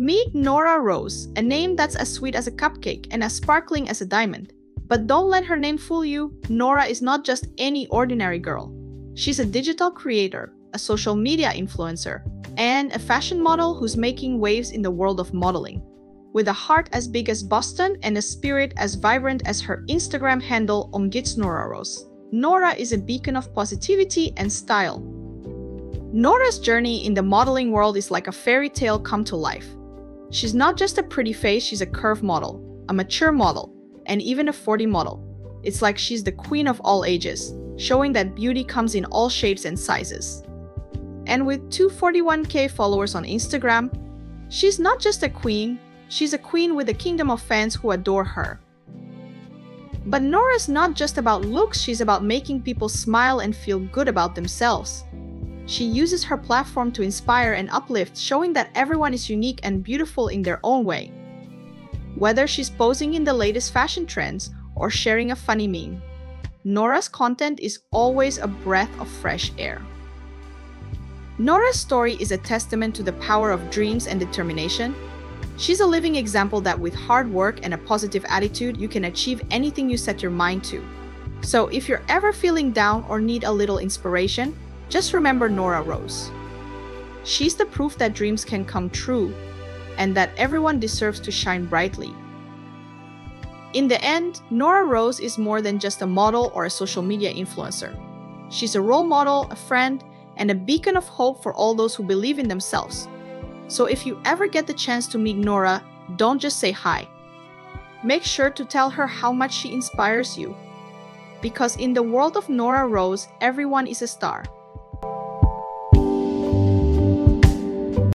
Meet Nora Rose, a name that's as sweet as a cupcake and as sparkling as a diamond. But don't let her name fool you, Nora is not just any ordinary girl. She's a digital creator, a social media influencer, and a fashion model who's making waves in the world of modeling. With a heart as big as Boston and a spirit as vibrant as her Instagram handle on Nora Rose, Nora is a beacon of positivity and style. Nora's journey in the modeling world is like a fairy tale come to life. She's not just a pretty face, she's a curve model, a mature model, and even a 40 model. It's like she's the queen of all ages, showing that beauty comes in all shapes and sizes. And with 241k followers on Instagram, she's not just a queen, she's a queen with a kingdom of fans who adore her. But Nora's not just about looks, she's about making people smile and feel good about themselves. She uses her platform to inspire and uplift, showing that everyone is unique and beautiful in their own way. Whether she's posing in the latest fashion trends or sharing a funny meme, Nora's content is always a breath of fresh air. Nora's story is a testament to the power of dreams and determination. She's a living example that with hard work and a positive attitude, you can achieve anything you set your mind to. So if you're ever feeling down or need a little inspiration, just remember Nora Rose. She's the proof that dreams can come true and that everyone deserves to shine brightly. In the end, Nora Rose is more than just a model or a social media influencer. She's a role model, a friend, and a beacon of hope for all those who believe in themselves. So if you ever get the chance to meet Nora, don't just say hi. Make sure to tell her how much she inspires you. Because in the world of Nora Rose, everyone is a star.